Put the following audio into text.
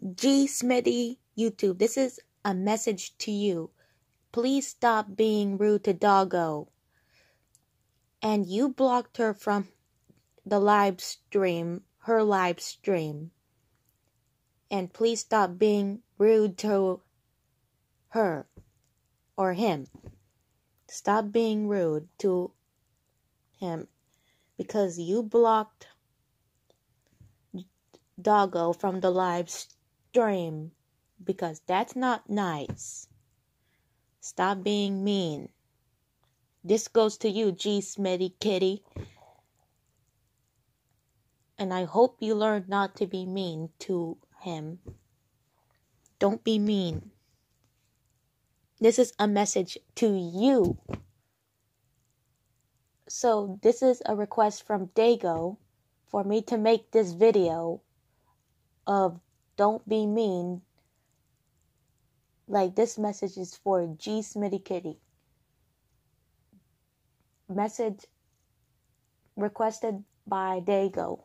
G Smitty YouTube, this is a message to you. Please stop being rude to Dago. And you blocked her from the live stream, her live stream. And please stop being rude to her or him. Stop being rude to him because you blocked Dago from the live stream because that's not nice. Stop being mean. This goes to you, G Smitty Kitty. And I hope you learn not to be mean to him. Don't be mean. This is a message to you. So, this is a request from Dago for me to make this video of don't be mean. Like this message is for G Smitty Kitty. Message requested by Dago.